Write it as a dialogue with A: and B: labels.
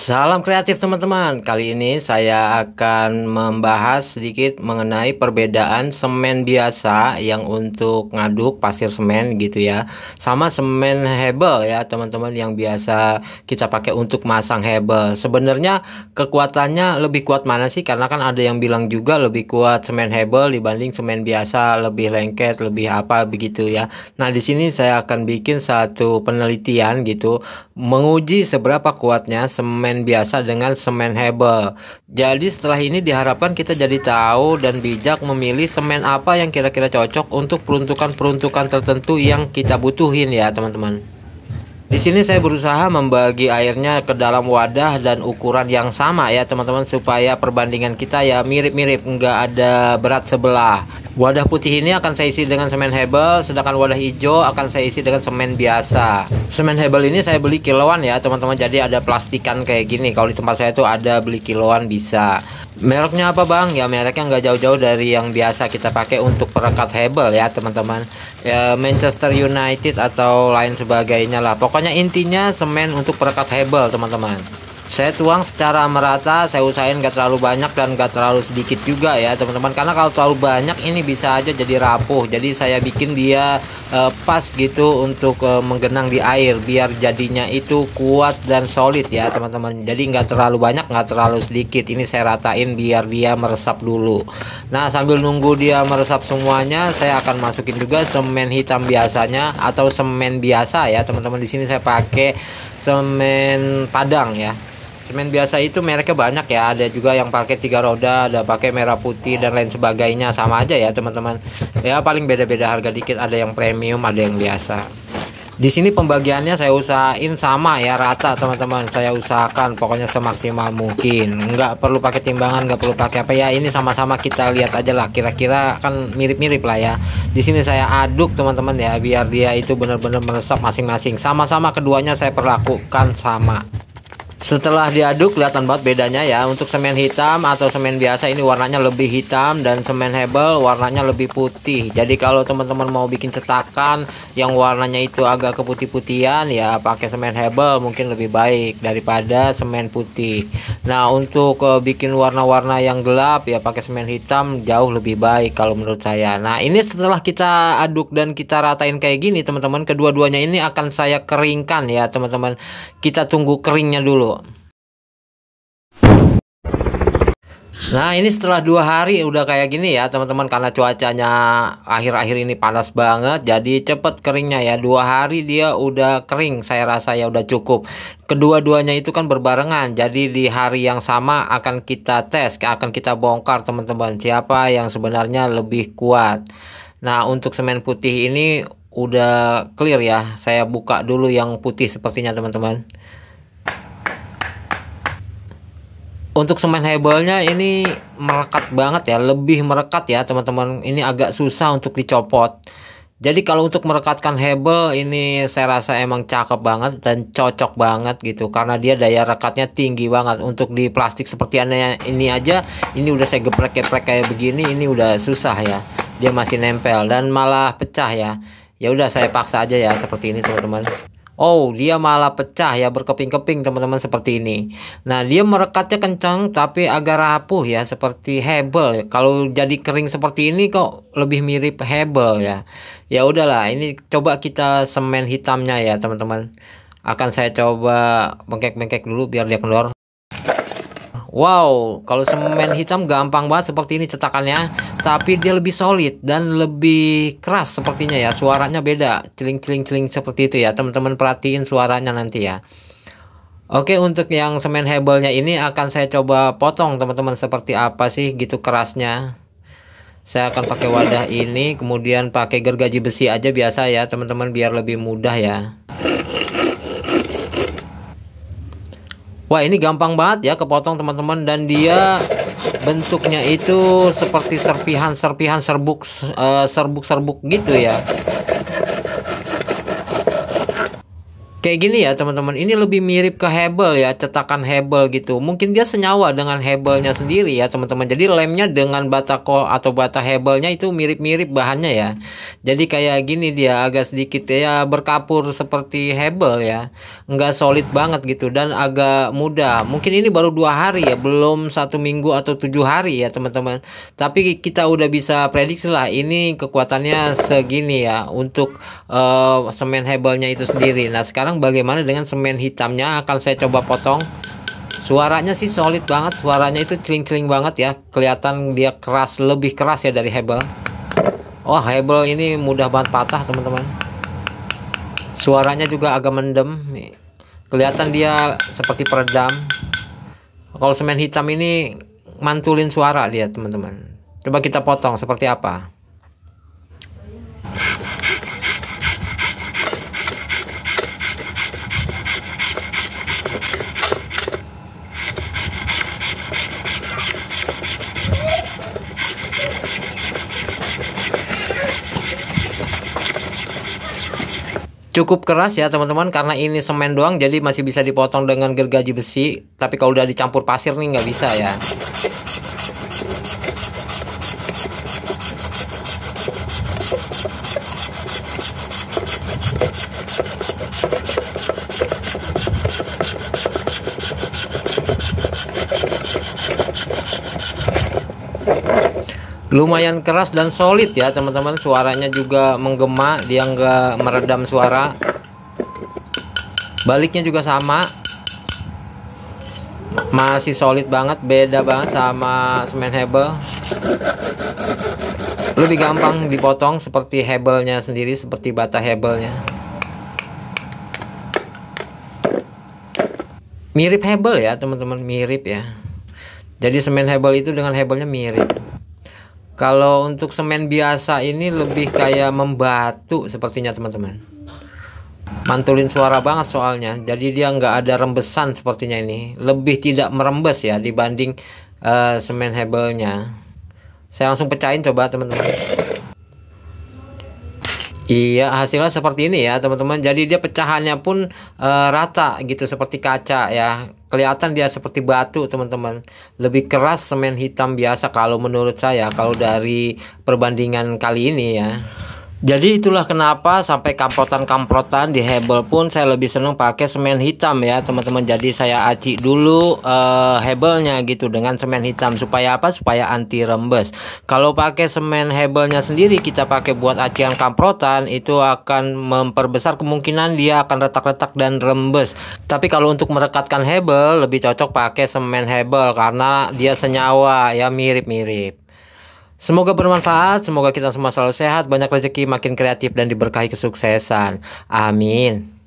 A: Salam kreatif teman-teman. Kali ini saya akan membahas sedikit mengenai perbedaan semen biasa yang untuk ngaduk pasir semen gitu ya, sama semen hebel ya teman-teman yang biasa kita pakai untuk masang hebel. Sebenarnya kekuatannya lebih kuat mana sih? Karena kan ada yang bilang juga lebih kuat semen hebel dibanding semen biasa, lebih lengket, lebih apa begitu ya. Nah di sini saya akan bikin satu penelitian gitu, menguji seberapa kuatnya semen semen biasa dengan semen hebel. Jadi setelah ini diharapkan kita jadi tahu dan bijak memilih semen apa yang kira-kira cocok untuk peruntukan-peruntukan tertentu yang kita butuhin ya teman-teman. Di sini saya berusaha membagi airnya ke dalam wadah dan ukuran yang sama ya teman-teman supaya perbandingan kita ya mirip-mirip nggak ada berat sebelah. Wadah putih ini akan saya isi dengan semen hebel sedangkan wadah hijau akan saya isi dengan semen biasa. Semen hebel ini saya beli kiloan ya teman-teman jadi ada plastikan kayak gini. Kalau di tempat saya tuh ada beli kiloan bisa. Mereknya apa bang? Ya mereknya nggak jauh-jauh dari yang biasa kita pakai untuk perekat hebel ya teman-teman. Ya, Manchester United atau lain sebagainya lah. Pokoknya intinya semen untuk perekat hebel teman-teman saya tuang secara merata saya usahain gak terlalu banyak dan gak terlalu sedikit juga ya teman-teman. Karena kalau terlalu banyak ini bisa aja jadi rapuh. Jadi saya bikin dia uh, pas gitu untuk uh, menggenang di air biar jadinya itu kuat dan solid ya teman-teman. Jadi nggak terlalu banyak nggak terlalu sedikit. Ini saya ratain biar dia meresap dulu. Nah sambil nunggu dia meresap semuanya saya akan masukin juga semen hitam biasanya atau semen biasa ya teman-teman. Di sini saya pakai semen padang ya semen biasa itu mereknya banyak ya. Ada juga yang pakai tiga roda ada pakai merah putih dan lain sebagainya. Sama aja ya teman-teman. Ya paling beda-beda harga dikit. Ada yang premium ada yang biasa. Di sini pembagiannya saya usahain sama ya rata teman-teman. Saya usahakan pokoknya semaksimal mungkin. Nggak perlu pakai timbangan nggak perlu pakai apa. Ya ini sama-sama kita lihat aja lah. Kira-kira kan mirip-mirip lah ya. Di sini saya aduk teman-teman ya biar dia itu benar-benar meresap masing-masing. Sama-sama keduanya saya perlakukan sama setelah diaduk kelihatan banget bedanya ya. Untuk semen hitam atau semen biasa ini warnanya lebih hitam dan semen hebel warnanya lebih putih. Jadi kalau teman-teman mau bikin cetakan yang warnanya itu agak keputih-putihan ya pakai semen hebel mungkin lebih baik daripada semen putih. Nah untuk uh, bikin warna-warna yang gelap ya pakai semen hitam jauh lebih baik kalau menurut saya. Nah ini setelah kita aduk dan kita ratain kayak gini teman-teman kedua-duanya ini akan saya keringkan ya teman-teman. Kita tunggu keringnya dulu Nah ini setelah dua hari udah kayak gini ya teman-teman. Karena cuacanya akhir-akhir ini panas banget jadi cepet keringnya ya. Dua hari dia udah kering saya rasa ya udah cukup. Kedua-duanya itu kan berbarengan jadi di hari yang sama akan kita tes akan kita bongkar teman-teman siapa yang sebenarnya lebih kuat. Nah untuk semen putih ini udah clear ya. Saya buka dulu yang putih sepertinya teman-teman untuk semen hebelnya ini merekat banget ya lebih merekat ya teman-teman. Ini agak susah untuk dicopot. Jadi kalau untuk merekatkan hebel ini saya rasa emang cakep banget dan cocok banget gitu. Karena dia daya rekatnya tinggi banget. Untuk di plastik seperti ini aja ini udah saya geprek-geprek kayak begini ini udah susah ya. Dia masih nempel dan malah pecah ya. Ya udah saya paksa aja ya seperti ini teman-teman Oh, dia malah pecah ya berkeping-keping teman-teman seperti ini. Nah, dia merekatnya kencang tapi agak rapuh ya seperti hebel. Kalau jadi kering seperti ini kok lebih mirip hebel ya. Ya udahlah, ini coba kita semen hitamnya ya teman-teman. Akan saya coba bengkek-bengkek dulu biar dia kendor. Wow, kalau semen hitam gampang banget seperti ini cetakannya, tapi dia lebih solid dan lebih keras sepertinya ya. Suaranya beda, celing-celing-celing seperti itu ya. Teman-teman perhatiin suaranya nanti ya. Oke, untuk yang semen hebelnya ini akan saya coba potong teman-teman seperti apa sih gitu kerasnya. Saya akan pakai wadah ini, kemudian pakai gergaji besi aja biasa ya teman-teman biar lebih mudah ya. Wah ini gampang banget ya kepotong teman-teman dan dia bentuknya itu seperti serpihan-serpihan serbuk serbuk-serbuk gitu ya. Kayak gini ya teman-teman. Ini lebih mirip ke Hebel ya cetakan Hebel gitu. Mungkin dia senyawa dengan Hebelnya sendiri ya teman-teman. Jadi lemnya dengan bata ko atau bata Hebelnya itu mirip-mirip bahannya ya. Jadi kayak gini dia agak sedikit ya berkapur seperti Hebel ya. Nggak solid banget gitu dan agak mudah. Mungkin ini baru dua hari ya belum satu minggu atau tujuh hari ya teman-teman. Tapi kita udah bisa prediksi lah ini kekuatannya segini ya untuk uh, semen Hebelnya itu sendiri. Nah sekarang sekarang bagaimana dengan semen hitamnya? Akan saya coba potong. Suaranya sih solid banget. Suaranya itu celing-celing banget ya. Kelihatan dia keras lebih keras ya dari Hebel. Oh Hebel ini mudah banget patah teman-teman. Suaranya juga agak mendem. Kelihatan dia seperti peredam. Kalau semen hitam ini mantulin suara dia teman-teman. Coba kita potong seperti apa cukup keras ya teman-teman karena ini semen doang jadi masih bisa dipotong dengan gergaji besi. Tapi kalau udah dicampur pasir nih nggak bisa ya lumayan keras dan solid ya teman-teman. Suaranya juga menggema dia nggak meredam suara. Baliknya juga sama. Masih solid banget beda banget sama semen hebel. Lebih gampang dipotong seperti hebelnya sendiri seperti bata hebelnya. Mirip hebel ya teman-teman. Mirip ya. Jadi semen hebel itu dengan hebelnya mirip kalau untuk semen biasa ini lebih kayak membatu sepertinya teman-teman. Mantulin suara banget soalnya. Jadi dia nggak ada rembesan sepertinya ini. Lebih tidak merembes ya dibanding uh, semen hebelnya. Saya langsung pecahin coba teman-teman. Iya hasilnya seperti ini ya teman-teman. Jadi dia pecahannya pun e, rata gitu seperti kaca ya. Kelihatan dia seperti batu teman-teman. Lebih keras semen hitam biasa kalau menurut saya kalau dari perbandingan kali ini ya jadi itulah kenapa sampai kamprotan-kamprotan di Hebel pun saya lebih senang pakai semen hitam ya teman-teman. Jadi saya aci dulu uh, Hebelnya gitu dengan semen hitam supaya apa? Supaya anti rembes. Kalau pakai semen Hebelnya sendiri kita pakai buat acian kamprotan itu akan memperbesar kemungkinan dia akan retak-retak dan rembes. Tapi kalau untuk merekatkan Hebel lebih cocok pakai semen Hebel karena dia senyawa ya mirip-mirip. Semoga bermanfaat, semoga kita semua selalu sehat, banyak rezeki, makin kreatif dan diberkahi kesuksesan. Amin.